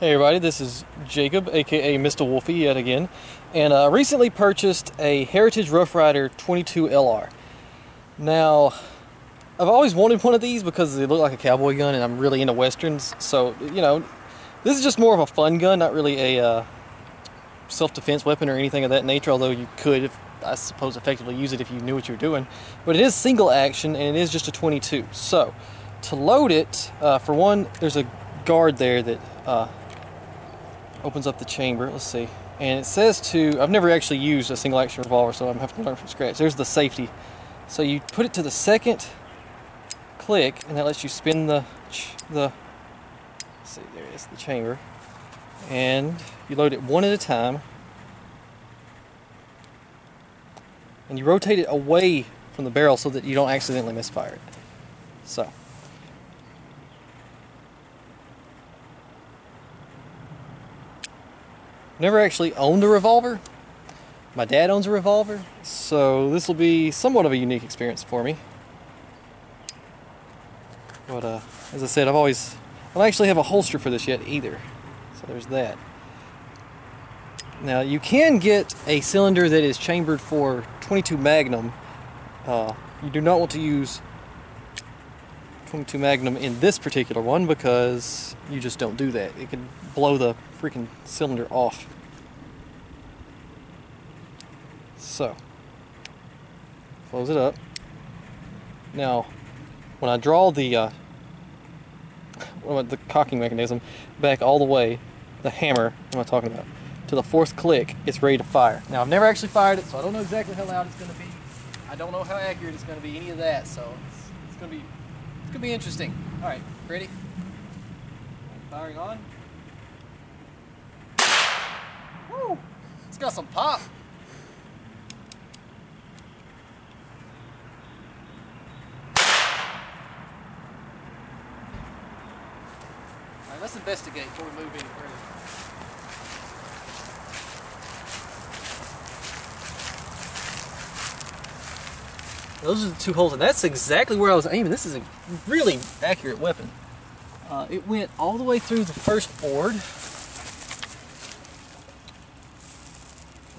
Hey everybody, this is Jacob, aka Mista Wulfy, yet again, and uh, recently purchased a Heritage Rough Rider 22 LR. Now, I've always wanted one of these because they look like a cowboy gun, and I'm really into westerns. So, you know, this is just more of a fun gun, not really a uh, self-defense weapon or anything of that nature. Although you could, if, I suppose, effectively use it if you knew what you were doing. But it is single action, and it is just a 22. So, to load it, uh, for one, there's a guard there that uh, opens up the chamber. Let's see. And it says to, I've never actually used a single action revolver, so I'm having to learn from scratch. There's the safety. So you put it to the second click, and that lets you spin the, the, see, there is, the chamber. And you load it one at a time. And you rotate it away from the barrel so that you don't accidentally misfire it. So. Never actually owned a revolver. My dad owns a revolver, so this will be somewhat of a unique experience for me. But uh, as I said, I've always, I don't actually have a holster for this yet either. So there's that. Now you can get a cylinder that is chambered for 22 Magnum. Uh, you do not want to use 22 Magnum in this particular one because you just don't do that. It can blow the freaking cylinder off. So, close it up. Now, when I draw the uh, the cocking mechanism back all the way, the hammer, what am I talking about, to the fourth click, it's ready to fire. Now, I've never actually fired it, so I don't know exactly how loud it's going to be. I don't know how accurate it's going to be, any of that, so it's, it's going to be to be interesting. All right, ready? Firing on. Woo! It's got some pop. Let's investigate before we move any further. Those are the two holes, and that's exactly where I was aiming. This is a really accurate weapon. Uh, it went all the way through the first board.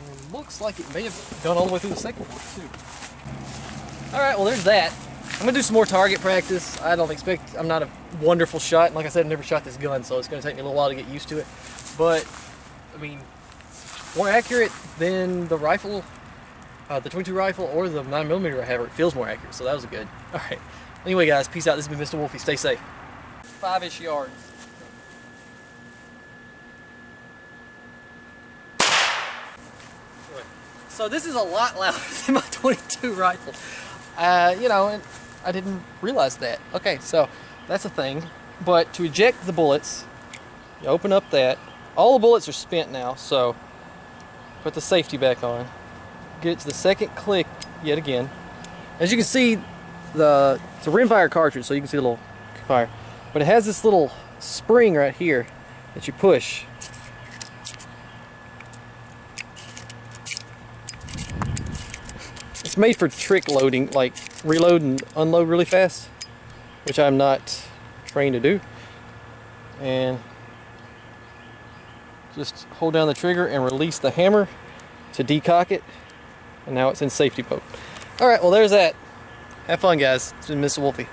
And looks like it may have gone all the way through the second board, too. Alright, well there's that. I'm to do some more target practice. I don't expect, I'm not a wonderful shot. Like I said, I've never shot this gun, so it's to take me a little while to get used to it. But, I mean, more accurate than the rifle uh, the 22 rifle or the 9mm I have, it feels more accurate, so that was good. Alright, anyway guys, peace out. This has been Mista Wulfy. Stay safe. Five-ish yards. So this is a lot louder than my 22 rifle. Uh, you know, and I didn't realize that. Okay, so that's a thing. But to eject the bullets, you open up that. All the bullets are spent now, so put the safety back on get it to the second click yet again. As you can see, the it's a rimfire cartridge, so you can see the little fire. But it has this little spring right here that you push. It's made for trick loading, like reload and unload really fast, which I'm not trained to do. And just hold down the trigger and release the hammer to decock it and now it's in safety mode. Alright, well there's that. Have fun guys. It's been Mista Wulfy.